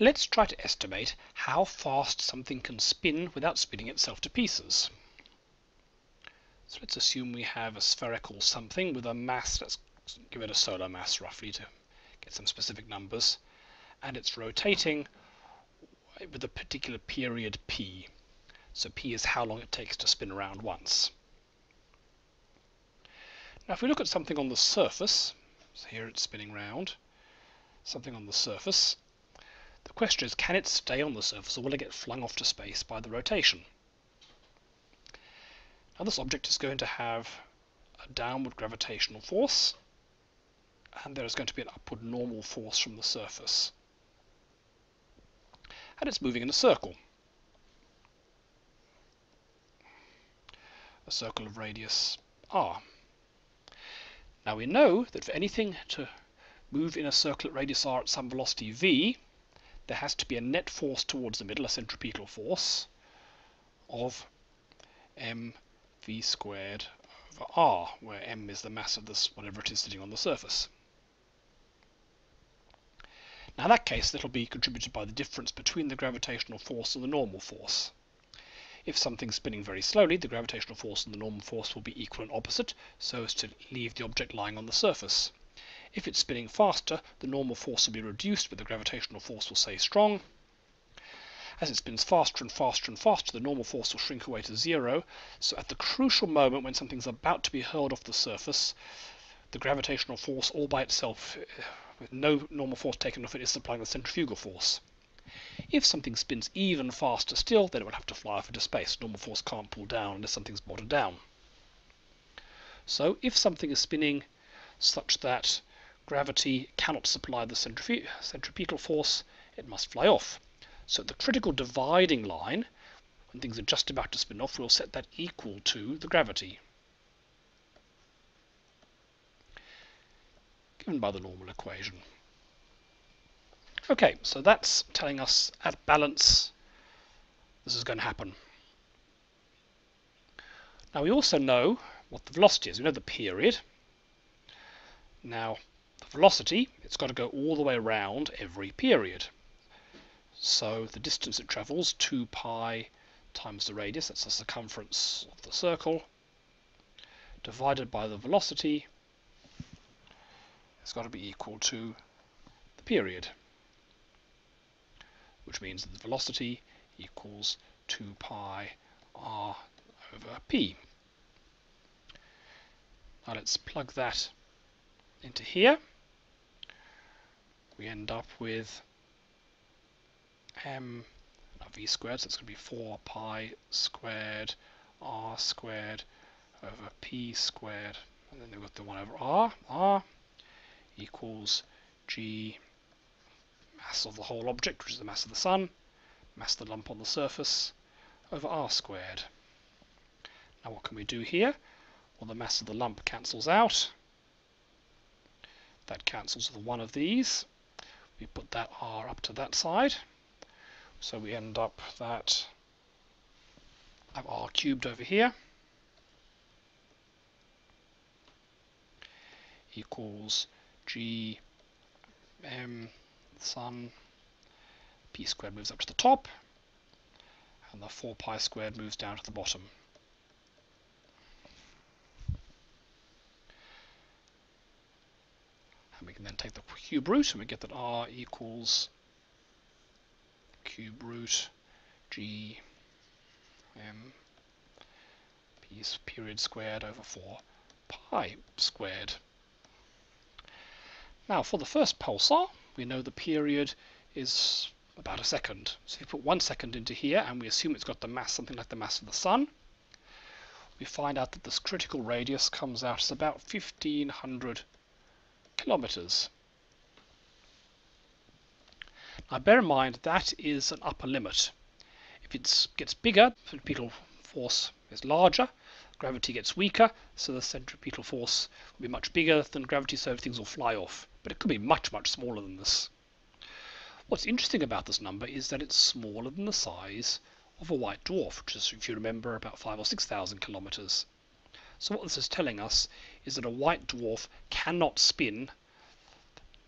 Let's try to estimate how fast something can spin without spinning itself to pieces. So let's assume we have a spherical something with a mass, let's give it a solar mass roughly to get some specific numbers, and it's rotating with a particular period p. So p is how long it takes to spin around once. Now if we look at something on the surface, so here it's spinning round, something on the surface, the question is can it stay on the surface or will it get flung off to space by the rotation? Now this object is going to have a downward gravitational force and there is going to be an upward normal force from the surface. And it's moving in a circle. A circle of radius r. Now we know that for anything to move in a circle at radius r at some velocity v, there has to be a net force towards the middle, a centripetal force, of m v squared over r, where m is the mass of this whatever it is sitting on the surface. Now in that case, that'll be contributed by the difference between the gravitational force and the normal force. If something's spinning very slowly, the gravitational force and the normal force will be equal and opposite, so as to leave the object lying on the surface. If it's spinning faster, the normal force will be reduced, but the gravitational force will stay strong. As it spins faster and faster and faster, the normal force will shrink away to zero. So at the crucial moment when something's about to be hurled off the surface, the gravitational force all by itself, uh, with no normal force taken off it, is supplying the centrifugal force. If something spins even faster still, then it will have to fly off into space. Normal force can't pull down unless something's watered down. So if something is spinning such that gravity cannot supply the centripetal force, it must fly off. So the critical dividing line, when things are just about to spin off, we'll set that equal to the gravity. Given by the normal equation. Okay, so that's telling us at balance this is going to happen. Now we also know what the velocity is. We know the period. Now velocity, it's got to go all the way around every period. So the distance it travels, 2 pi times the radius, that's the circumference of the circle, divided by the velocity, it's got to be equal to the period, which means that the velocity equals 2 pi r over p. Now let's plug that into here. We end up with m v squared, so it's going to be 4 pi squared r squared over p squared, and then we've got the 1 over r, r equals g mass of the whole object, which is the mass of the sun, mass of the lump on the surface, over r squared. Now what can we do here? Well, the mass of the lump cancels out. That cancels with one of these. We put that r up to that side. So we end up that I have r cubed over here equals g m sun p squared moves up to the top and the 4 pi squared moves down to the bottom. And we can then take the cube root and we get that r equals cube root g m p period squared over 4 pi squared. Now for the first pulsar, we know the period is about a second. So if we put one second into here and we assume it's got the mass, something like the mass of the sun, we find out that this critical radius comes out as about 1500 kilometers. Now bear in mind that is an upper limit. If it gets bigger, the centripetal force is larger, gravity gets weaker, so the centripetal force will be much bigger than gravity, so things will fly off. But it could be much, much smaller than this. What's interesting about this number is that it's smaller than the size of a white dwarf, which is, if you remember, about five or six thousand kilometers. So what this is telling us is that a white dwarf cannot spin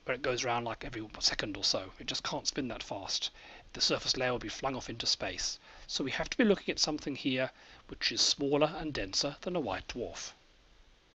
where it goes around like every second or so. It just can't spin that fast. The surface layer will be flung off into space. So we have to be looking at something here which is smaller and denser than a white dwarf.